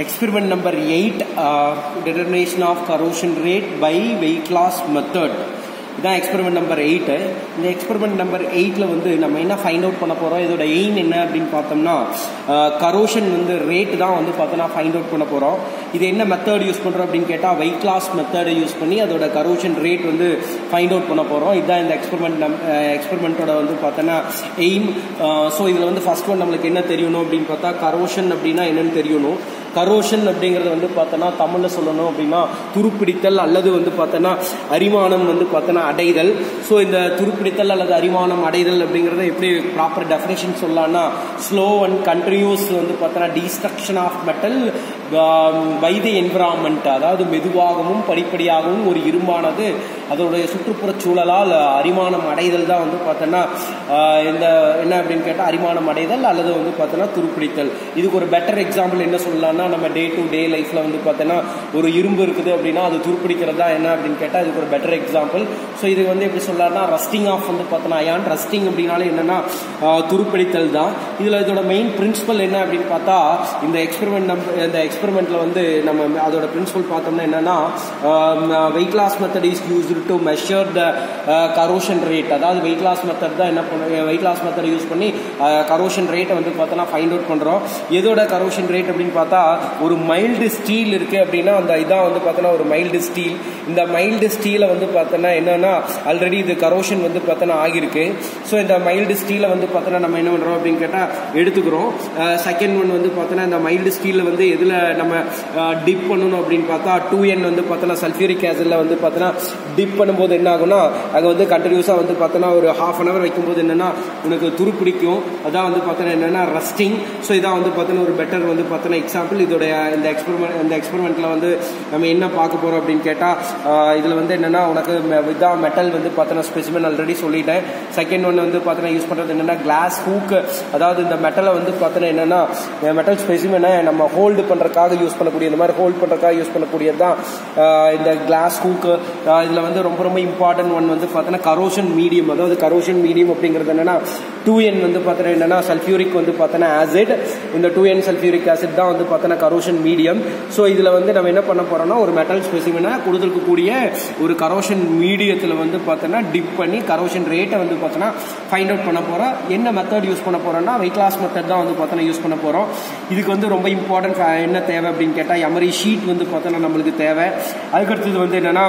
experiment number 8 uh, determination of corrosion rate by weight loss method. இதான் experiment number eight இந்த experiment number எயிட்டில் வந்து நம்ம என்ன ஃபைண்ட் அவுட் பண்ண போகிறோம் இதோட எய்ம் என்ன அப்படின்னு பார்த்தோம்னா uh, கரோஷன் வந்து ரேட் தான் வந்து பார்த்தோன்னா ஃபைண்ட் அவுட் பண்ண போகிறோம் இது என்ன மெத்தட் யூஸ் பண்ணுறோம் அப்படின்னு கேட்டால் வெயிட் லாஸ் மெத்தடை யூஸ் பண்ணி அதோட கரோஷன் ரேட் வந்து ஃபைண்ட் அவுட் பண்ண போகிறோம் இதுதான் இந்த எக்ஸ்பெரிமெண்ட் நம் எக்ஸ்பெரிமெண்ட்டோட வந்து பார்த்தோன்னா எய்ம் ஸோ இதில் வந்து ஃபர்ஸ்ட் ஒன் நம்மளுக்கு என்ன தெரியணும் அப்படின்னு பார்த்தா கரோஷன் அப்படின்னா என்னென்னு தெரியணும். கரோஷன் அப்படிங்கிறது வந்து பார்த்தோன்னா தமிழில் சொல்லணும் அப்படின்னா துருப்பிடித்தல் அல்லது வந்து பார்த்தோன்னா அரிமானம் வந்து பார்த்தோன்னா அடைதல். ஸோ இந்த துருப்பிடித்தல் அல்லது அரிமானம் அடைதல் அப்படிங்கிறத எப்படி ப்ராப்பர் டெஃபினேஷன் சொல்லலாம்னா ஸ்லோ அண்ட் கண்டினியூஸ் வந்து பார்த்தோன்னா destruction of metal with environment அதாவது மெதுவாகவும் படிப்படியாகவும் ஒரு இரும்பானது அதோடைய சுற்றுப்புறச் சூழலால் அரிமானம் அடைதல் தான் வந்து பார்த்தோன்னா இந்த என்ன அப்படின்னு கேட்டால் அரிமானம் அடைதல் அல்லது வந்து பார்த்தோன்னா துருப்பிடித்தல். இதுக்கு ஒரு பெட்டர் எக்ஸாம்பிள் என்ன சொல்லலாம்னா நம்ம டே டு டே லைஃப்பில் வந்து பார்த்தோன்னா ஒரு இரும்பு இருக்குது அப்படின்னா அது துருப்பிடிக்கிறது தான் என்ன அப்படின்னு கேட்டால் இதுக்கு ஒரு பெட்டர் எக்ஸாம்பிள் ஸோ இது வந்து எப்படி சொல்லலாம்னா ரஸ்டிங் ஆஃப் வந்து பார்த்தோன்னா ஏன் ரஸ்டிங் அப்படின்னாலே என்னென்னா துருப்பிடித்தல் தான். இதில் இதோட மெயின் பிரின்சிபல் என்ன அப்படின்னு பார்த்தா இந்த எக்ஸ்பெரிமெண்ட் நம்ம இந்த எக்ஸ்பெரிமெண்ட்டில் வந்து நம்ம அதோட பிரின்சிபல் பார்த்தோம்னா என்னென்னா weight loss method is used to measure the corrosion rate அதாவது வெயிட் லாஸ் மெத்தட் தான் என்ன பண்ண வெயிட் லாஸ் மெத்தட் யூஸ் பண்ணி uh, கரோஷன் ரேட்டை வந்து பார்த்தோன்னா ஃபைண்ட் அவுட் பண்ணுறோம் எதோட கரோஷன் ரேட் அப்படின்னு பார்த்தா ஒரு மைல்டு ஸ்டீல் இருக்குது அப்படின்னா அந்த இதான் வந்து பார்த்தோன்னா ஒரு மைல்டு ஸ்டீல் இந்த மைல்டு ஸ்டீலை வந்து பார்த்தோன்னா என்னன்னா ஆல்ரெடி இது கரோஷன் வந்து பார்த்தோன்னா ஆகியிருக்கு. ஸோ இந்த மைல்டு ஸ்டீலை வந்து பார்த்தோன்னா நம்ம என்ன பண்ணுறோம் அப்படின்னு கேட்டால் எடுத்துக்கிறோம். Uh, செகண்ட் ஒன் வந்து பார்த்தோன்னா இந்த மைல்டு ஸ்டீலில் வந்து எதில் நம்ம uh, டிப் பண்ணணும் அப்படின்னு பார்த்தா டூ என் வந்து பார்த்தோன்னா சல்ஃபியூரிக் ஆசிடில் வந்து பார்த்தோன்னா டிப் பண்ணும்போது என்ன ஆகும்னா அங்கே வந்து கண்டினியூஸாக வந்து பார்த்தோன்னா ஒரு ஹாஃப் அன் அவர் வைக்கும்போது என்னென்னா உனக்கு துரு பிடிக்கும். அதான் வந்து பார்த்தோன்னா என்னென்னா ரஸ்டிங் ஸோ இதான் வந்து பார்த்தோன்னா ஒரு பெட்டர் வந்து பார்த்தோன்னா எக்ஸாம்பிள் இதோடைய இந்த எக்ஸ்பெரிமெண்ட் இந்த எக்ஸ்பெரிமெண்ட்டில் வந்து நம்ம என்ன பார்க்க போகிறோம் அப்படின்னு கேட்டால் இதில் வந்து என்னென்னா உனக்கு இதான் மெட்டல் வந்து பார்த்தோன்னா ஸ்பெசிமென் ஆல்ரெடி சொல்லிட்டேன். செகண்ட் ஒன்று வந்து பார்த்தோன்னா யூஸ் பண்ணுறது என்னென்னா கிளாஸ் ஹூக்கு அதாவது இந்த மெட்டலை வந்து பார்த்தோன்னா என்னென்னா மெட்டல் ஸ்பெசிமெனை நம்ம ஹோல்டு பண்ணுறதுக்காக யூஸ் பண்ணக்கூடிய இந்த மாதிரி ஹோல்ட் பண்ணுறதுக்காக யூஸ் பண்ணக்கூடியது தான் இந்த கிளாஸ் ஹூக்கு இதில் வந்து ரொம்ப ரொம்ப இம்பார்ட்டன்ட் ஒன் வந்து பார்த்தோன்னா கரோஷன் மீடியம் அதாவது கரோஷன் மீடியம் அப்படிங்கிறது என்னன்னா டூ என் வந்து பார்த்தோன்னா என்னென்னா சல்ஃபியூரிக் வந்து பார்த்தோன்னா ஆசிட் இந்த டூ என் சல்ஃபியூரிக் ஆசிட் தான் வந்து பார்த்தோன்னா கரோஷன் மீடியம் ஸோ இதில் வந்து நம்ம என்ன பண்ண போகிறோம்னா ஒரு மெட்டல் ஸ்பெசிமெனை கொடுத்துருக்கக்கூடிய ஒரு கரோஷன் மீடியத்தில் வந்து பார்த்தோன்னா டிப் பண்ணி கரோஷன் ரேட்டை வந்து பார்த்தோன்னா ஃபைண்ட் அவுட் பண்ண போகிறோம் என்ன மெத்தட் யூஸ் பண்ண போகிறோம்னா வெயிட் லாஸ் மெத்தட் தான் வந்து பார்த்தோன்னா யூஸ் பண்ண போகிறோம் இதுக்கு வந்து ரொம்ப இம்பார்ட்டன்ட் என்ன தேவை அப்படின்னு கேட்டால் எமரி ஷீட் வந்து பார்த்தோன்னா நம்மளுக்கு தேவை. அதுக்கடுத்தது வந்து என்னென்னா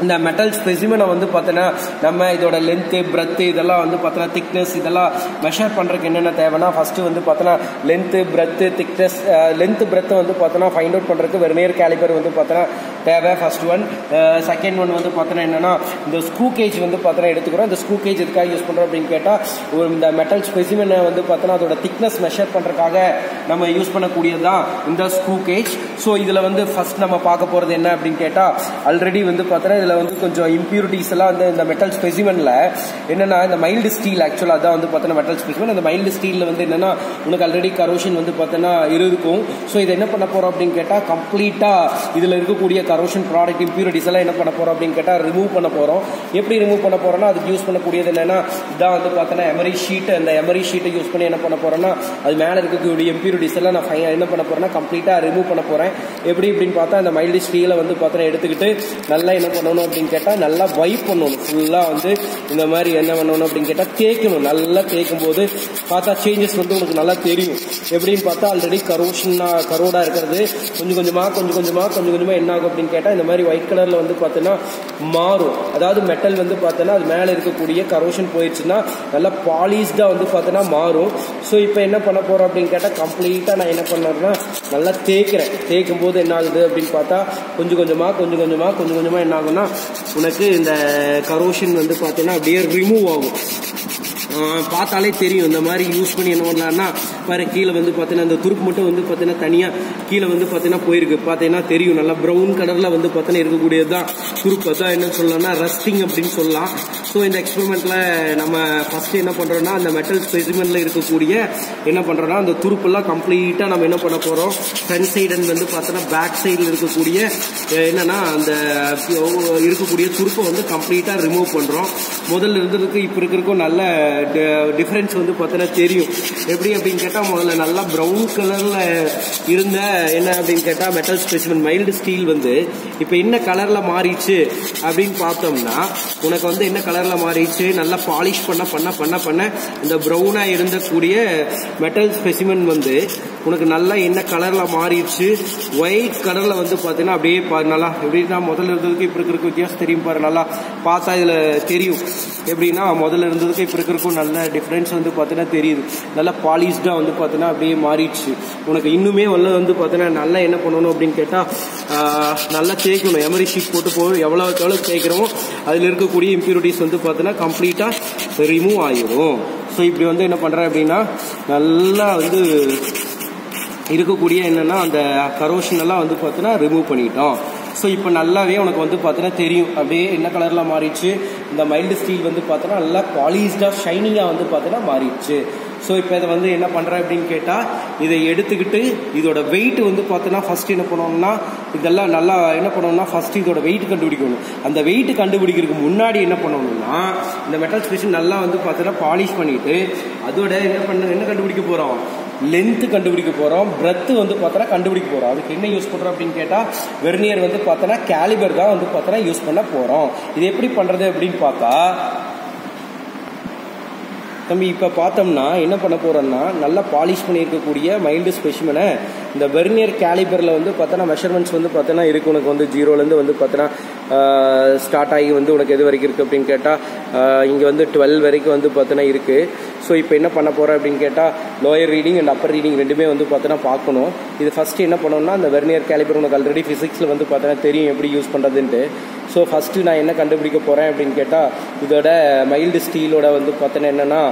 இந்த மெட்டல் ஸ்பெசிமனை வந்து பார்த்தோன்னா நம்ம இதோட லென்த்து பிரெத்து இதெல்லாம் வந்து பார்த்தோன்னா திக்னஸ் இதெல்லாம் மெஷர் பண்ணுறதுக்கு என்னென்ன தேவைன்னா ஃபஸ்ட்டு வந்து பார்த்தோன்னா லென்த்து பிரெத்து திக்னஸ் லென்த்து பிரெத்தை வந்து பார்த்தோன்னா ஃபைண்ட் அவுட் பண்ணுறதுக்கு வெர்னியர் கேலிபர் வந்து பார்த்தோன்னா தேவை ஃபஸ்ட் ஒன் செகண்ட் ஒன் வந்து பார்த்தோன்னா என்னென்னா இந்த ஸ்க்ரூ கேஜ் வந்து பார்த்தோன்னா எடுத்துக்கிறோம். இந்த ஸ்க்ரூ கேஜ் எதுக்காக யூஸ் பண்ணுறோம் அப்படின்னு கேட்டால் ஒரு இந்த மெட்டல் ஸ்பெசிமனை வந்து பார்த்தோன்னா அதோட திக்னஸ் மெஷர் பண்ணுறதுக்காக நம்ம யூஸ் பண்ணக்கூடியது தான் இந்த ஸ்க்ரூ கேஜ் ஸோ இதில் வந்து ஃபஸ்ட் நம்ம பார்க்க போகிறது என்ன அப்படின்னு கேட்டால் ஆல்ரெடி வந்து பார்த்தோன்னா இதில் வந்து கொஞ்சம் இம்ப்யூரிட்டிஸ் எல்லாம் வந்து இந்த மெட்டல் ஸ்பெசிமனில் என்னென்னா இந்த மைல்டு ஸ்டீல் ஆக்சுவலாக அதான் வந்து பார்த்தோன்னா மெட்டல் ஸ்பெசிமன் அந்த மைல்டு ஸ்டீலில் வந்து என்னென்னா உனக்கு ஆல்ரெடி கரோஷன் வந்து பார்த்தோன்னா இருக்கும். ஸோ இதை என்ன பண்ண போகிறோம் அப்படின்னு கேட்டால் கம்ப்ளீட்டாக இதில் இருக்கக்கூடிய கரோஷன் ப்ராடக்ட் இம்ப்யூரிட்டிஸ் எல்லாம் என்ன பண்ண போகிறோம் அப்படின்னு கேட்டால் ரிமூவ் பண்ண போகிறோம் எப்படி ரிமூவ் பண்ண போகிறோம்னா அதுக்கு யூஸ் பண்ணக்கூடியது என்னென்னா இதான் வந்து பார்த்தோன்னா எமரி ஷீட் அந்த எமரி ஷீட்டை யூஸ் பண்ணி என்ன பண்ண போகிறோம்னா அது மேலே இருக்கக்கூடிய இம்ப்யூரிட்டிஸ் எல்லாம் நான் என்ன பண்ண போகிறேன்னா கம்ப்ளீட்டாக ரிமூவ் பண்ண போகிறேன் எப்படி இப்படின்னு பார்த்தா அந்த மைல்டு ஸ்டீலை வந்து பார்த்தோன்னா எடுத்துக்கிட்டு நல்லா என்ன பண்ணணும் அப்படின்னு கேட்டால் நல்லா வைப் பண்ணணும். ஃபுல்லாக வந்து இந்த மாதிரி என்ன பண்ணணும் அப்படின்னு கேட்டால் தேய்க்கணும். நல்லா தேய்க்கும் போது பார்த்தா சேஞ்சஸ் வந்து உனக்கு நல்லா தெரியும். எப்படின்னு பார்த்தா ஆல்ரெடி கரோஷனா கரோடாக இருக்கிறது. கொஞ்சம் கொஞ்சமாக கொஞ்சம் கொஞ்சமாக கொஞ்சம் கொஞ்சமாக என்ன ஆகும் அப்படின்னு கேட்டால் இந்த மாதிரி ஒயிட் கலரில் வந்து பார்த்தீங்கன்னா மாறும். அதாவது மெட்டல் வந்து பார்த்தோன்னா அது மேலே இருக்கக்கூடிய கரோஷன் போயிடுச்சுன்னா நல்லா பாலிஷ்டாக வந்து பார்த்தோன்னா மாறும். ஸோ இப்போ என்ன பண்ண போகிறோம் அப்படின்னு கேட்டால் கம்ப்ளீட்டாக நான் என்ன பண்ணுறேன்னா நல்லா தேய்க்கிறேன். தேய்க்கும் போது என்ன ஆகுது அப்படின்னு பார்த்தா கொஞ்சம் கொஞ்சமாக கொஞ்சம் கொஞ்சமாக கொஞ்சம் கொஞ்சமாக என்ன ஆகும்னா உனக்கு இந்த கரோஷன் வந்து பார்த்தீங்கன்னா அப்படியே ரிமூவ் ஆகும். பார்த்தாலே தெரியும். இந்த மாதிரி யூஸ் பண்ணி என்ன பண்ணலான்னா பாரு கீழே வந்து பார்த்தீங்கன்னா இந்த துருப்பு மட்டும் வந்து பார்த்தீங்கன்னா தனியாக கீழே வந்து பார்த்தீங்கன்னா போயிருக்கு. பார்த்தீங்கன்னா தெரியும். நல்லா ப்ரௌன் கலரில் வந்து பார்த்தீங்கன்னா இருக்கக்கூடியது தான் துருப்பு அதான் என்ன சொல்லலாம்னா ரஸ்டிங் அப்படின்னு சொல்லலாம். ஸோ இந்த எக்ஸ்பெரிமெண்ட்டில் நம்ம ஃபஸ்ட்டு என்ன பண்ணுறோன்னா அந்த மெட்டல் ஸ்பெசிமெண்ட்டில் இருக்கக்கூடிய என்ன பண்ணுறோன்னா அந்த துருப்பெல்லாம் கம்ப்ளீட்டாக நம்ம என்ன பண்ண போகிறோம் ஃப்ரண்ட் சைடு அண்ட் வந்து பார்த்தோன்னா பேக் சைடில் இருக்கக்கூடிய என்னன்னா அந்த இருக்கக்கூடிய துருப்பை வந்து கம்ப்ளீட்டாக ரிமூவ் பண்ணுறோம் முதல்ல இருந்ததுக்கு இப்போ இருக்கிறக்கும் நல்ல டிஃப்ரென்ஸ் வந்து பார்த்தோன்னா தெரியும். எப்படி அப்படின்னு கேட்டால் முதல்ல நல்லா ப்ரௌன் கலரில் இருந்த என்ன அப்படின்னு கேட்டால் மெட்டல் ஸ்பெசிமெண்ட் மைல்டு ஸ்டீல் வந்து இப்போ என்ன கலரில் மாறிடுச்சு அப்படின்னு பார்த்தோம்னா உனக்கு வந்து என்ன கலர் கலரில் மாறிடுச்சு. நல்லா பாலிஷ் பண்ண பண்ண பண்ண பண்ண இந்த ப்ரௌனாக இருந்தக்கூடிய மெட்டல் ஸ்பெசிமன் வந்து உனக்கு நல்லா என்ன கலரில் மாறிடுச்சு. ஒயிட் கலரில் வந்து பார்த்தீங்கன்னா அப்படியே பாரு நல்லா எப்படின்னா முதல்ல இருந்ததுக்கு இப்போ இருக்கிறதுக்கு வித்தியாசம் தெரியும் பாரு நல்லா பார்த்தா இதில் தெரியும். எப்படின்னா முதல்ல இருந்ததுக்கு இப்போ இருக்கிறதுக்கும் நல்ல டிஃப்ரென்ஸ் வந்து பார்த்தீங்கன்னா தெரியுது. நல்லா பாலிஷ்டாக வந்து பார்த்தீங்கன்னா அப்படியே மாறிடுச்சு. உனக்கு இன்னுமே வந்து வந்து பார்த்தீங்கன்னா நல்லா என்ன பண்ணணும் அப்படின்னு கேட்டால் நல்லா தேய்க்கணும். எமரி ஷீட் போட்டு போ எவ்வளோக்கு எவ்வளோ தேய்க்கிறோமோ அதில் இருக்கக்கூடிய இம்ப்யூரிட்டிஸ் வந்து வந்து பார்த்தீங்கன்னா கம்ப்ளீட்டாக ரிமூவ் ஆகிடும் ஸோ இப்படி வந்து என்ன பண்ணுறேன் அப்படின்னா நல்லா வந்து இருக்கக்கூடிய என்னென்னா அந்த கரோஷன் எல்லாம் வந்து பார்த்தீங்கன்னா ரிமூவ் பண்ணிட்டோம். ஸோ இப்போ நல்லாவே உனக்கு வந்து பார்த்தீங்கன்னா தெரியும். அப்படியே என்ன கலரில் மாறிடுச்சு? இந்த மைல்டு ஸ்டீல் வந்து பார்த்தோன்னா நல்லா பாலிஷ்டாக ஷைனிங்காக வந்து பார்த்தீங்கன்னா மாறிடுச்சு. ஸோ இப்போ இதை வந்து என்ன பண்ணுறேன் அப்படின்னு கேட்டால் இதை எடுத்துக்கிட்டு இதோட வெயிட் வந்து பார்த்தோன்னா ஃபர்ஸ்ட் என்ன பண்ணணும்னா இதெல்லாம் நல்லா என்ன பண்ணணும்னா ஃபர்ஸ்ட் இதோட வெயிட் கண்டுபிடிக்கணும். அந்த வெயிட் கண்டுபிடிக்கிறதுக்கு முன்னாடி என்ன பண்ணணும்னா இந்த மெட்டல் ஸ்பெஷன் நல்லா வந்து பார்த்தோன்னா பாலிஷ் பண்ணிவிட்டு அதோட என்ன பண்ண என்ன கண்டுபிடிக்க போகிறோம் லென்த்து கண்டுபிடிக்க போகிறோம் பிரெத்து வந்து பார்த்தோன்னா கண்டுபிடிக்க போகிறோம் அதுக்கு என்ன யூஸ் பண்ணுறோம் அப்படின்னு கேட்டால் வெர்னியர் வந்து பார்த்தோன்னா கேலிபர் தான் வந்து பார்த்தோன்னா யூஸ் பண்ண போகிறோம் இது எப்படி பண்ணுறது அப்படின்னு பார்த்தா தம்பி இப்போ பார்த்தோம்னா என்ன பண்ண போகிறோம்னா நல்லா பாலிஷ் பண்ணியிருக்கக்கூடிய மைல்டு ஸ்பெஷிமனை இந்த வெர்னியர் கேலிபரில் வந்து பார்த்தோன்னா மெஷர்மெண்ட்ஸ் வந்து பார்த்தோன்னா இருக்கு. உனக்கு வந்து ஜீரோலேருந்து வந்து பார்த்தோன்னா ஸ்டார்ட் ஆகி வந்து உனக்கு எது வரைக்கும் இருக்குது அப்படின்னு கேட்டால் இங்கே வந்து டுவெல் வரைக்கும் வந்து பார்த்தோன்னா இருக்குது ஸோ இப்போ என்ன பண்ண போகிறேன் அப்படின்னு கேட்டால் lower reading and upper reading ரெண்டுமே வந்து பார்த்தோன்னா பார்க்கணும். இது ஃபஸ்ட்டு என்ன பண்ணணும்னா அந்த வெர்னியர் கேலிபர் உனக்கு ஆல்ரெடி ஃபிசிக்ஸில் வந்து பார்த்தோன்னா தெரியும் எப்படி யூஸ் பண்ணுறதுன்ட்டு ஸோ ஃபஸ்ட்டு நான் என்ன கண்டுபிடிக்க போகிறேன் அப்படின்னு கேட்டால் இதோட மைல்டு ஸ்டீலோட வந்து பார்த்தோன்னா என்னென்னா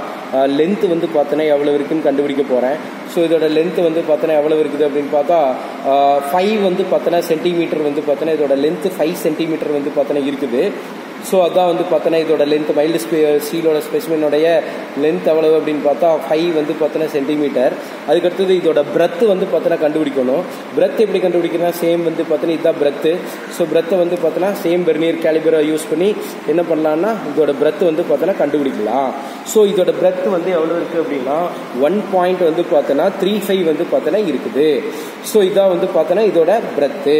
லென்த்து வந்து பார்த்தோன்னா எவ்வளோ இருக்குன்னு கண்டுபிடிக்க போகிறேன் ஸோ இதோட லென்த் வந்து பார்த்தோன்னா எவ்வளோ இருக்குது அப்படின்னு பார்த்தா ஃபைவ் வந்து பார்த்தோன்னா சென்டிமீட்டர் வந்து பார்த்தோன்னா இதோட லென்த்து ஃபைவ் சென்டிமீட்டர் வந்து பார்த்தோன்னா இருக்குது ஸோ அதான் வந்து பார்த்தோன்னா இதோட லென்த் மைல்டு ஸ்பே ஸ்டீலோட ஸ்பெசிமனுடைய லென்த் எவ்வளவு அப்படின்னு பார்த்தா ஃபைவ் வந்து பார்த்தோன்னா சென்டிமீட்டர் அதுக்கடுத்தது இதோட பிரெத் வந்து பார்த்தோன்னா கண்டுபிடிக்கணும் பிரெத் எப்படி கண்டுபிடிக்கிறனா சேம் வந்து பார்த்தோன்னா இதுதான் பிரெத்து ஸோ பிரெத்தை வந்து பார்த்தோன்னா சேம் பெர்னியர் கேலிபரை யூஸ் பண்ணி என்ன பண்ணலான்னா இதோட பிரெத் வந்து பார்த்தோன்னா கண்டுபிடிக்கலாம் ஸோ இதோட பிரெத் வந்து எவ்வளோ இருக்குது அப்படின்னா ஒன் பாயிண்ட் வந்து பார்த்தோன்னா த்ரீ ஃபைவ் வந்து பார்த்தோன்னா இருக்குது. ஸோ இதான் வந்து பார்த்தோன்னா இதோட பிரெத்து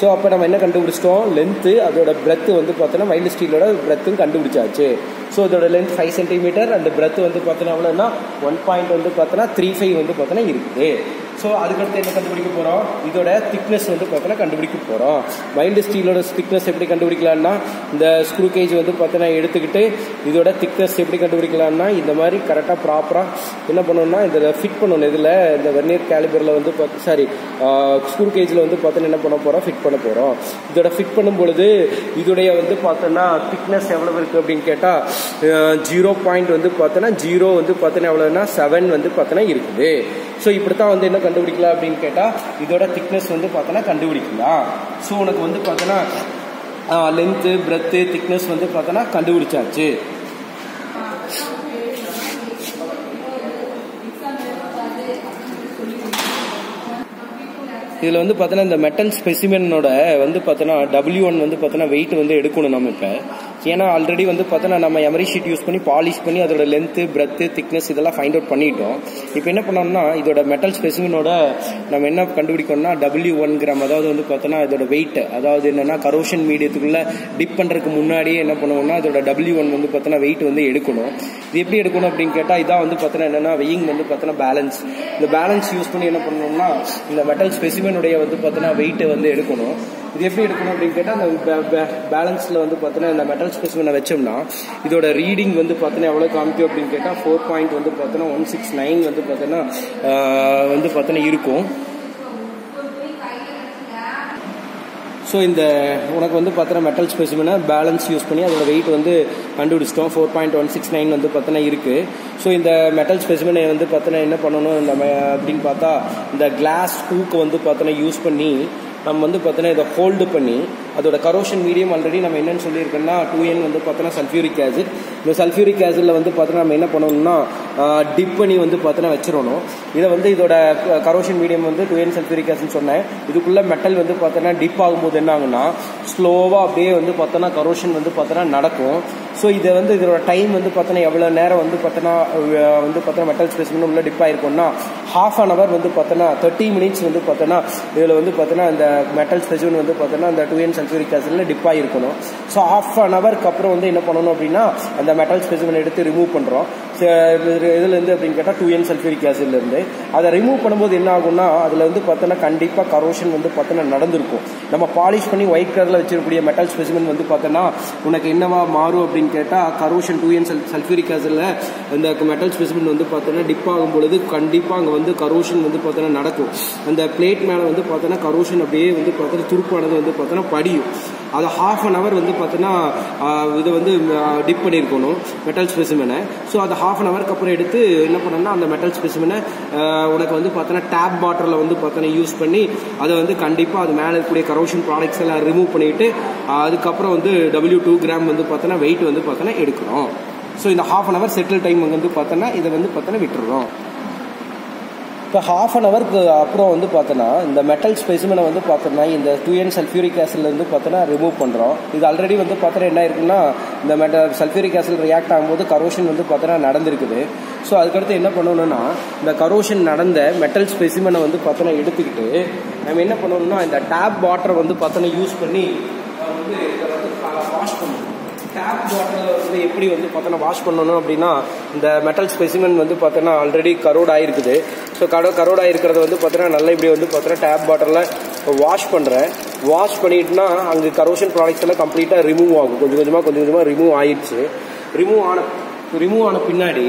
ஸோ அப்போ நம்ம என்ன கண்டுபிடிச்சிட்டோம்? லென்த்து அதோட பிரெத்து வந்து பார்த்தோன்னா மைல்டு ஸ்டீலோட பிரெத்தும் கண்டுபிடிச்சாச்சு. ஸோ இதோட length five centimetre and breadth வந்து பார்த்தோன்னா எவ்வளோன்னா ஒன் பாயிண்ட் வந்து பார்த்தோன்னா த்ரீ ஃபைவ் வந்து பார்த்தோன்னா இருக்குது. ஸோ அதுக்கடுத்து என்ன கண்டுபிடிக்க போகிறோம் இதோட திக்னஸ் வந்து பார்த்தோன்னா கண்டுபிடிக்க போகிறோம் மைல்டு ஸ்டீலோட திக்னஸ் எப்படி கண்டுபிடிக்கலாம்னா இந்த ஸ்க்ரூ கேஜ் வந்து பார்த்தோன்னா எடுத்துக்கிட்டு இதோட திக்னஸ் எப்படி கண்டுபிடிக்கலாம்னா இந்த மாதிரி கரெக்டாக ப்ராப்பராக என்ன பண்ணணும்னா இதில் ஃபிட் பண்ணணும். இதில் இந்த வெர்னியர் கேலிபரில் வந்து பார்த்து சாரி ஸ்க்ரூ கேஜில் வந்து பார்த்தோன்னா என்ன பண்ண போகிறோம் ஃபிட் பண்ண போகிறோம் இதோட ஃபிட் பண்ணும் பொழுது இதோடைய வந்து பார்த்தோன்னா திக்னஸ் எவ்வளவு இருக்குது அப்படின்னு கேட்டால் ஜீரோ பாயிண்ட் வந்து பார்த்தோன்னா ஜீரோ வந்து பார்த்தோன்னா எவ்வளோன்னா செவன் வந்து பார்த்தோன்னா இருக்குது. ஸோ இப்படி தான் வந்து என்ன கண்டுபிடிக்கலாம் அப்படின்னு கேட்டால் இதோட திக்னஸ் வந்து பார்த்தோன்னா கண்டுபிடிக்கலாம். ஸோ உனக்கு வந்து பார்த்தோன்னா லென்த்து பிரெத்து திக்னஸ் வந்து பார்த்தோன்னா கண்டுபிடிச்சாச்சு. இதில் வந்து பார்த்தோன்னா இந்த மெட்டல் ஸ்பெசிமெனோட வந்து பார்த்தோன்னா டபிள்யூ ஒன் வந்து பார்த்தோன்னா வெயிட் வந்து எடுக்கணும் நம்ம இப்போ. ஏன்னா ஆல்ரெடி வந்து பார்த்தோன்னா நம்ம எமரி ஷீட் யூஸ் பண்ணி பாலிஷ் பண்ணி அதோட லென்த்து பிரெத்து திக்னஸ் இதெல்லாம் ஃபைண்ட் அவுட் பண்ணிட்டோம். இப்போ என்ன பண்ணோம்னா இதோட மெட்டல் ஸ்பெசிமினோட நம்ம என்ன கண்டுபிடிக்கணும்னா டபிள்யூ ஒன் கிராம் அதாவது வந்து பார்த்தோன்னா இதோட வெயிட் அதாவது என்னன்னா கரோஷன் மீடியத்துக்குள்ள டிப் பண்ணுறதுக்கு முன்னாடியே என்ன பண்ணுவோம்னா இதோட டபிள்யூ ஒன் வந்து பார்த்தோன்னா வெயிட் வந்து எடுக்கணும். இது எப்படி எடுக்கணும் அப்படின்னு கேட்டால் இதான் வந்து பார்த்தோன்னா என்னன்னா வெயிங் வந்து பார்த்தோன்னா பேலன்ஸ் இந்த பேலன்ஸ் யூஸ் பண்ணி என்ன பண்ணணும்னா இந்த மெட்டல் ஸ்பெசிமனுடைய வந்து பார்த்தோன்னா வெயிட்டை வந்து எடுக்கணும். இது எப்படி எடுக்கணும் அப்படின்னு கேட்டால் அந்த பேலன்ஸில் வந்து பார்த்தோன்னா இந்த மெட்டல் ஸ்பெசிமெனை வச்சோம்னா இதோட ரீடிங் வந்து பார்த்தோன்னா எவ்வளோ காமிக்கும் அப்படின்னு கேட்டால் ஃபோர் பாயிண்ட் வந்து பார்த்தோன்னா ஒன் சிக்ஸ் நைன் வந்து பார்த்தோன்னா வந்து பார்த்தோன்னா இருக்கும். ஸோ இந்த உனக்கு வந்து பார்த்தோன்னா மெட்டல் ஸ்பெசிமெனை பேலன்ஸ் யூஸ் பண்ணி அதோட வெயிட் வந்து கண்டுபிடிச்சிட்டோம். Four point one six nine வந்து பார்த்தோன்னா இருக்குது ஸோ இந்த மெட்டல் ஸ்பெசிமெனை வந்து பார்த்தோன்னா என்ன பண்ணணும் இந்த அப்படின்னு பார்த்தா இந்த கிளாஸ் ஹூக்கை வந்து பார்த்தோன்னா யூஸ் பண்ணி நம்ம வந்து பார்த்தோன்னா இதை ஹோல்டு பண்ணி அதோட கரோஷன் மீடியம் ஆல்ரெடி நம்ம என்னன்னு சொல்லியிருக்கோம்னா டூ என் வந்து பார்த்தோன்னா சல்ஃபியூரிக் ஆசிட் இந்த சல்ஃபியூரிக் ஆசிடில் வந்து பார்த்தோன்னா நம்ம என்ன பண்ணணும்னா டிப் பண்ணி வந்து பார்த்தோன்னா வச்சிடணும் இதை வந்து இதோட கரோஷன் மீடியம் வந்து டூ என் சல்ஃபியூரிக் ஆசிட் சொன்னேன் இதுக்குள்ளே மெட்டல் வந்து பார்த்தோன்னா டிப் ஆகும்போது என்ன ஆகுன்னா ஸ்லோவாக அப்படியே வந்து பார்த்தோன்னா கரோஷன் வந்து பார்த்தோன்னா நடக்கும் ஸோ இதை வந்து இதோட டைம் வந்து பார்த்தோன்னா எவ்வளோ நேரம் வந்து பார்த்தோன்னா வந்து பார்த்தோன்னா மெட்டல் ஸ்பெசிமென் உள்ள டிப் ஆயிருக்கும்னா ஹாஃப் அன் அவர் வந்து பார்த்தோன்னா தேர்ட்டி மினிட்ஸ் வந்து பார்த்தோன்னா இதில் வந்து பார்த்தோன்னா இந்த மெட்டல் ஸ்பெசிமென் வந்து பார்த்தோன்னா அந்த டூ என் சல்ஃபூரிக் ஆசிடில் டிப் ஆகிருக்கணும் ஸோ ஹாஃப் அன் ஹவருக்கு அப்புறம் வந்து என்ன பண்ணணும் அப்படின்னா அந்த மெட்டல் ஸ்பெசிமன் எடுத்து ரிமூவ் பண்ணுறோம் இதுலேருந்து அப்படின்னு கேட்டால் டூ என் சல்ஃபூரிக் ஆசிட்லேருந்து அதை ரிமூவ் பண்ணும்போது என்ன ஆகும்னா அதில் வந்து பார்த்தோன்னா கண்டிப்பாக கரோஷன் வந்து பார்த்தோன்னா நடந்திருக்கும். நம்ம பாலிஷ் பண்ணி ஒயிட் கலரில் வச்சிருக்கக்கூடிய மெட்டல் ஸ்பெசிமன் வந்து பார்த்தோன்னா உனக்கு என்னவா மாறும் அப்படின்னு கேட்டால் கரோஷன் டூ என் சல் சல்ஃபியூரிக் ஆசிடில் இந்த மெட்டல் ஸ்பெசிமன் வந்து பார்த்தோன்னா டிப் ஆகும் பொழுது கண்டிப்பாக அங்கே வந்து கரோஷன் வந்து பார்த்தோன்னா நடக்கும். அந்த பிளேட் மேலே வந்து பார்த்தோன்னா கரோஷன் அப்படியே வந்து பார்த்தோன்னா துருப்பானது வந்து பார்த்தோன்னா படியும் அதை ஹாஃப் அன் ஹவர் வந்து பார்த்தோன்னா இதை வந்து டிப் பண்ணியிருக்கணும் மெட்டல் ஸ்பெசிமனை ஸோ அது ஹாஃப் அன் ஹவருக்கு அப்புறம் எடுத்து என்ன பண்ணோன்னா அந்த மெட்டல் ஸ்பெசிமனை உனக்கு வந்து பார்த்தோன்னா டேப் வாட்டரில் வந்து பார்த்தோன்னா யூஸ் பண்ணி அதை வந்து கண்டிப்பாக அது மேலே இருக்கக்கூடிய கரோஷன் ப்ராடக்ட்ஸ் எல்லாம் ரிமூவ் பண்ணிவிட்டு அதுக்கப்புறம் வந்து டபிள்யூ டூ கிராம் வந்து பார்த்தோன்னா வெயிட் வந்து பார்த்தோன்னா எடுக்கிறோம் ஸோ இந்த half an hour settle time வந்து பார்த்தோன்னா இதை வந்து பார்த்தோன்னா விட்டுறோம் இப்போ ஹாஃப் அன் ஹவருக்கு அப்புறம் வந்து பார்த்தோன்னா இந்த மெட்டல் ஸ்பெசிமனை வந்து பார்த்தோன்னா இந்த டூ என் சல்ஃபியூரிக் ஆசிட்லேருந்து பார்த்தோன்னா ரிமூவ் பண்ணுறோம் இது ஆல்ரெடி வந்து பார்த்தோன்னா என்ன இருக்குன்னா இந்த மெட்டல் சல்ஃபியூரிக் ஆசிட் ரியாக்ட் ஆகும்போது கரோஷன் வந்து பார்த்தோன்னா நடந்திருக்குது. ஸோ அதுக்கடுத்து என்ன பண்ணணும்னா இந்த கரோஷன் நடந்த மெட்டல் ஸ்பெசிமனை வந்து பார்த்தோன்னா எடுத்துக்கிட்டு நம்ம என்ன பண்ணணும்னா இந்த டேப் வாட்டரை வந்து பார்த்தோன்னா யூஸ் பண்ணி வந்து இதை வந்து வாஷ் பண்ணணும் டேப் வாட்டரில் வந்து எப்படி வந்து பார்த்தோன்னா வாஷ் பண்ணணும் அப்படின்னா இந்த மெட்டல் ஸ்பெசிமென் வந்து பார்த்தோன்னா ஆல்ரெடி கரோட் ஆகிருக்குது ஸோ கடோ கரோட் ஆகிருக்கிறத வந்து பார்த்தோன்னா நல்லா இப்படி வந்து பார்த்தோன்னா டேப் வாட்டரில் வாஷ் பண்ணுறேன் வாஷ் பண்ணிட்டுனா அங்கே கரோஷன் ப்ராடக்ட்ஸ் எல்லாம் கம்ப்ளீட்டாக ரிமூவ் ஆகும். கொஞ்சம் கொஞ்சமாக கொஞ்சம் கொஞ்சமாக ரிமூவ் ஆயிடுச்சு ரிமூவ் ஆன ரிமூவ் ஆன பின்னாடி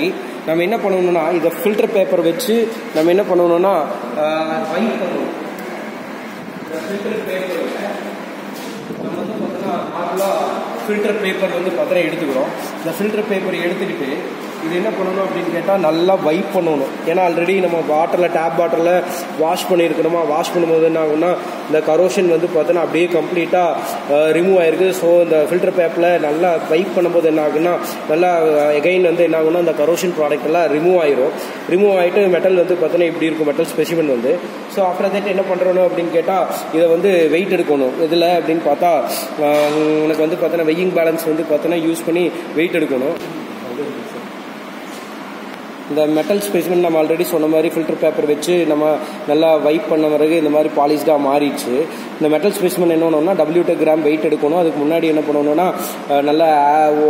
நம்ம என்ன பண்ணணும்னா இதை ஃபில்டர் பேப்பர் வச்சு நம்ம என்ன பண்ணணும்னா வைட் பண்ணணும். ஃபில்டர் பேப்பர் நம்ம வந்து பார்த்தோன்னா நார்மலாக ஃபில்டர் பேப்பர் வந்து பார்த்தா எடுத்துக்கிறோம். இந்த ஃபில்டர் பேப்பர் எடுத்துக்கிட்டு இது என்ன பண்ணணும் அப்படின்னு கேட்டால் நல்லா வைப் பண்ணணும். ஏன்னா ஆல்ரெடி நம்ம வாட்டரில் டேப் வாட்டரில் வாஷ் பண்ணியிருக்கணுமா? வாஷ் பண்ணும்போது என்ன ஆகும்னா இந்த கரோஷன் வந்து பார்த்தோன்னா அப்படியே கம்ப்ளீட்டாக ரிமூவ் ஆயிருக்கு. ஸோ இந்த ஃபில்டர் பேப்பில் நல்லா வைப் பண்ணும்போது என்ன ஆகுன்னா நல்லா எகைன் வந்து என்ன ஆகுனா அந்த கரோஷன் ப்ராடக்ட் எல்லாம் ரிமூவ் ஆயிரும். ரிமூவ் ஆகிட்டு மெட்டல் வந்து பார்த்தோன்னா இப்படி இருக்கும் மெட்டல் ஸ்பெசிமன் வந்து. ஸோ ஆஃப்டர் தட் என்ன பண்ணுறோம் அப்படின்னு கேட்டால் இதை வந்து வெயிட் எடுக்கணும். இதில் அப்படின்னு பார்த்தா உனக்கு வந்து பார்த்தோன்னா வெயிங் பேலன்ஸ் வந்து பார்த்தோன்னா யூஸ் பண்ணி வெயிட் எடுக்கணும். இந்த மெட்டல் ஸ்பேஸ்மெண்ட் நம்ம ஆல்ரெடி சொன்ன மாதிரி ஃபில்டர் பேப்பர் வச்சு நம்ம நல்லா வைப் பண்ண பிறகு இந்த மாதிரி பாலிஷ்டாக மாறிடுச்சு. இந்த மெட்டல் ஸ்பேஸ்மெண்ட் என்ன பண்ணணும்னா டபிள்யூ கிராம் வெயிட் எடுக்கணும். அதுக்கு முன்னாடி என்ன பண்ணணும்னா நல்லா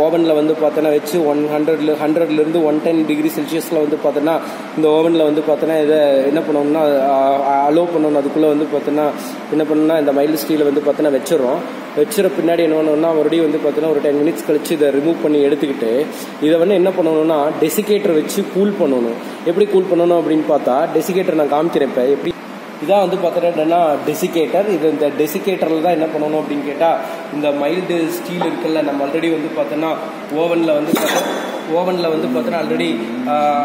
ஓவனில் வந்து பார்த்தோன்னா வச்சு ஒன் ஹண்ட்ரட்ல ஹண்ட்ரட்லேருந்து ஒன் டென் டிகிரி செல்சியஸில் வந்து பார்த்தோன்னா இந்த ஓவனில் வந்து பார்த்தோன்னா இதை என்ன பண்ணணும்னா அலோவ் பண்ணணும். அதுக்குள்ளே வந்து பார்த்தோன்னா என்ன பண்ணணும்னா இந்த மைல்டு ஸ்டீலை வந்து பார்த்தோன்னா வச்சிடறோம். வச்சுற பின்னாடி என்ன பண்ணணும்னா மறுபடியும் வந்து பார்த்தோன்னா ஒரு டென் மினிட்ஸ் கழிச்சு இதை ரிமூவ் பண்ணி எடுத்துக்கிட்டு இதை வந்து என்ன பண்ணணும்னா டெசிகேட்டர் வச்சு கூல் பண்ணணும். எப்படி கூல் பண்ணணும் அப்படின்னு பார்த்தா டெசிகேட்டர் நான் காமிக்கிறேன் இப்போ. எப்படி? இதான் வந்து பார்த்துட்டா டெசிகேட்டர் இது இந்த டெசிகேட்டரில் தான் என்ன பண்ணணும் அப்படின்னு கேட்டால் இந்த மைல்டு ஸ்டீல் இருக்குல்ல நம்ம ஆல்ரெடி வந்து பார்த்தோன்னா ஓவனில் வந்து பார்த்தா ஓவனில் வந்து பார்த்தோன்னா ஆல்ரெடி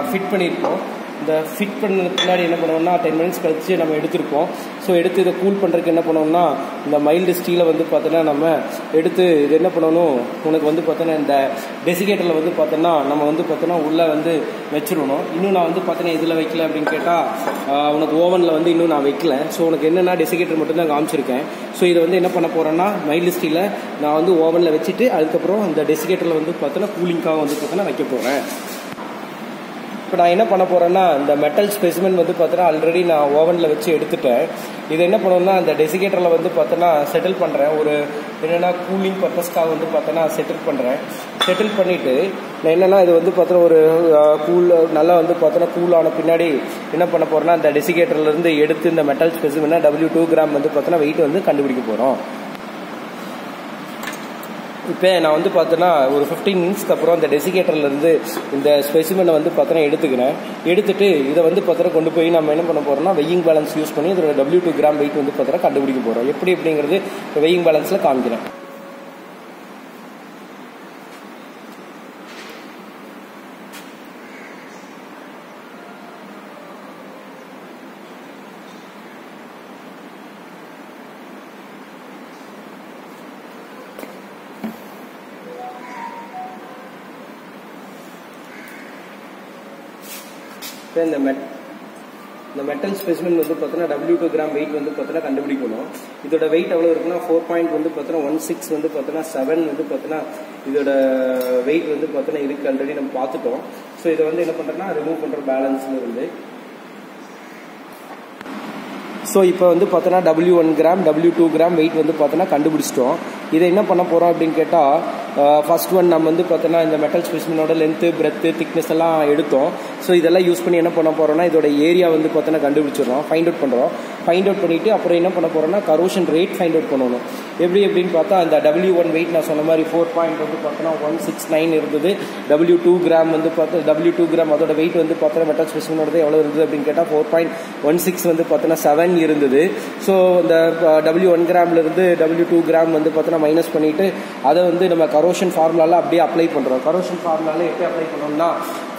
ஃபிட் பண்ணியிருக்கோம். இந்த ஃபிட் பண்ணதுக்கு பின்னாடி என்ன பண்ணுவோம்னா டென் மினிட்ஸ் கழிச்சு நம்ம எடுத்திருப்போம். ஸோ எடுத்து இதை கூல் பண்ணுறதுக்கு என்ன பண்ணுவோம்னா இந்த மைல்டு ஸ்டீலை வந்து பார்த்தோன்னா நம்ம எடுத்து இது என்ன பண்ணணும்? உனக்கு வந்து பார்த்தோன்னா இந்த டெசிகேட்டரில் வந்து பார்த்தோன்னா நம்ம வந்து பார்த்தோன்னா உள்ளே வந்து வச்சிடணும் இன்னும் நான் வந்து பார்த்தோன்னா இதில் வைக்கல அப்படின்னு கேட்டால் உனக்கு ஓவனில் வந்து இன்னும் நான் வைக்கல. ஸோ உனக்கு என்னென்னா டெசிகேட்டர் மட்டும் தான் காமிச்சிருக்கேன். ஸோ இதை வந்து என்ன பண்ண போகிறேன்னா மைல்டு ஸ்டீலை நான் வந்து ஓவனில் வச்சுட்டு அதுக்கப்புறம் அந்த டெசிகேட்டரில் வந்து பார்த்தோன்னா கூலிங்காக வந்து பார்த்தோன்னா வைக்க போகிறேன் இப்போ நான் என்ன பண்ண போகிறேன்னா இந்த மெட்டல் ஸ்பெசிமென் வந்து பார்த்தோன்னா ஆல்ரெடி நான் ஓவனில் வச்சு எடுத்துட்டேன். இது என்ன பண்ணணும்னா அந்த டெசிகேட்டரில் வந்து பார்த்தோன்னா செட்டில் பண்ணுறேன் ஒரு என்னென்னா கூலிங் பர்பஸ்க்காக வந்து பார்த்தோன்னா செட்டில் பண்ணுறேன் செட்டில் பண்ணிவிட்டு நான் என்னென்னா இது வந்து பார்த்தோன்னா ஒரு கூல் நல்லா வந்து பார்த்தோன்னா கூல் ஆன பின்னாடி என்ன பண்ண போகிறேன்னா அந்த டெசிகேட்டர்லேருந்து எடுத்து இந்த மெட்டல் ஸ்பெசிமென்னா டபிள்யூ டூ கிராம் வந்து பார்த்தோன்னா வெயிட் வந்து கண்டுபிடிக்க போகிறோம் இப்போ நான் வந்து பார்த்தோன்னா ஒரு ஃபிஃப்டீன் மினிட்ஸ்க்கு அப்புறம் அந்த டெசிகேட்டர்லேருந்து இந்த ஸ்பெசிமெனை வந்து பார்த்தோன்னா எடுத்துக்கிறேன் எடுத்துட்டு இதை வந்து பார்த்தோன்னா கொண்டு போய் நம்ம என்ன பண்ண போகிறோம்னா வெயிங் பேலன்ஸ் யூஸ் பண்ணி இதோட டபிள்யூ டூ கிராம் வெயிட் வந்து பார்த்தோன்னா கண்டுபிடிக்க போகிறோம் எப்படி அப்படிங்கிறது வெயிங் பேலன்ஸில் காமிக்கிறேன். இந்த மெட் இந்த மெட்டல் ஸ்பெசிமென் வந்து பார்த்தீங்கன்னா டபிள்யூ டூ கிராம் வெயிட் வந்து பார்த்தீங்கன்னா கண்டுபிடிக்கணும். இதோட வெயிட் எவ்வளோ இருக்குன்னா ஃபோர் பாயிண்ட் வந்து பார்த்தீங்கன்னா ஒன் சிக்ஸ் வந்து பார்த்தீங்கன்னா செவன் வந்து பார்த்தீங்கன்னா இதோட வெயிட் வந்து பார்த்தீங்கன்னா இருக்கு ஆல்ரெடி நம்ம பார்த்துட்டோம். ஸோ இதை வந்து என்ன பண்ணுறோம்னா ரிமூவ் பண்ணுற பேலன்ஸ்ல இருந்து. ஸோ இப்போ வந்து பார்த்தோன்னா W one gram W two gram weight வந்து பார்த்தோன்னா கண்டுபிடிச்சிட்டோம். இதை என்ன பண்ண போகிறோம் அப்படின்னு கேட்டால் ஃபர்ஸ்ட் ஒன் நம்ம வந்து பார்த்தோன்னா இந்த மெட்டல் ஸ்பெசிமனோட லென்த்து பிரெத்து திக்னஸ் எல்லாம் எடுத்தோம். ஸோ இதெல்லாம் யூஸ் பண்ணி என்ன பண்ண போகிறோம்னா இதோட ஏரியா வந்து பார்த்தோன்னா கண்டுபிடிச்சிடறோம். ஃபைண்ட் அவுட் பண்ணுறோம் ஃபைண்ட் அவுட் பண்ணிவிட்டு அப்புறம் என்ன பண்ண போகிறோம்னா கரோஷன் ரேட் ஃபைண்ட் அவுட் பண்ணணும். எப்படி எப்படின்னு பார்த்தா அந்த டபிள்யூ ஒன் வெயிட் நான் சொன்ன மாதிரி ஃபோர் பாயிண்ட் வந்து பார்த்தோன்னா ஒன் சிக்ஸ் நைன் இருந்தது. டபிள்யூ டூ கிராம் வந்து பார்த்தா டபிள்யூ டூ கிராம் அதோட வெயிட் வந்து பார்த்தோன்னா மெட்டல் ஸ்பெசிமனோட எவ்வளோ இருந்தது அப்படின்னு கேட்டால் ஃபோர் பாயிண்ட் ஒன் சிக்ஸ் வந்து பார்த்தோன்னா செவன் இருந்தது. ஸோ இந்த டபிள்யூ ஒன் கிராம்லேருந்து டபிள்யூ டூ கிராம் வந்து பார்த்தோன்னா மைனஸ் பண்ணிவிட்டு அதை வந்து நம்ம கரோஷன் ஃபார்முலாவில் அப்படியே அப்ளை பண்ணுறோம் கரோஷன் ஃபார்முலாவில் எப்படி அப்ளை பண்ணோம்னா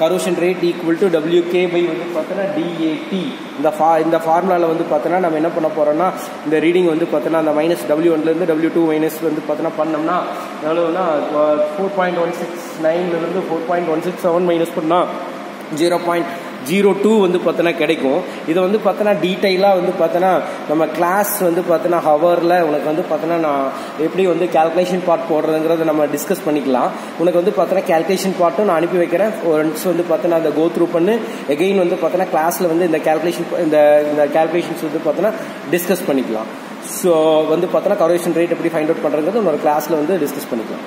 corrosion rate equal to W K by வந்து பார்த்தோன்னா டிஏடி இந்த ஃபா இந்த ஃபார்முலாவில் வந்து பார்த்தோன்னா நம்ம என்ன பண்ண போகிறோம்னா இந்த ரீடிங் வந்து பார்த்தோன்னா அந்த மைனஸ் டபிள்யூ ஒன்லேருந்து டபிள்யூ டூ மைனஸ் வந்து பார்த்தோன்னா பண்ணோம்னா எவ்வளோனா four point one six நைன்லேருந்து four point one six seven minus பண்ணால் ஜீரோ பாயிண்ட் ஜீரோ டூ வந்து பார்த்தோன்னா கிடைக்கும் இதை வந்து பார்த்தோன்னா டீட்டெயிலாக வந்து பார்த்தோன்னா நம்ம கிளாஸ் வந்து பார்த்தோன்னா ஹவரில் உனக்கு வந்து பார்த்தோன்னா நான் எப்படி வந்து கேல்குலேஷன் பார்ட் போடுறதுங்கிறத நம்ம டிஸ்கஸ் பண்ணிக்கலாம் உனக்கு வந்து பார்த்தோன்னா கேல்குலேஷன் பார்ட்டும் நான் அனுப்பி வைக்கிறேன் ஒன்ஸ் வந்து பார்த்தோன்னா அந்த கோ த்ரூ பண்ணு எகெயின் வந்து பார்த்தோன்னா கிளாஸில் வந்து இந்த கேல்குலேஷன் இந்த இந்த கேல்குலேஷன்ஸ் வந்து பார்த்தோன்னா டிஸ்கஸ் பண்ணிக்கலாம் ஸோ வந்து பார்த்தோன்னா கரோஷன் ரேட் எப்படி ஃபைண்ட் அவுட் பண்ணுறதுங்கிறது உன்னோட கிளாஸில் வந்து டிஸ்கஸ் பண்ணிக்கலாம்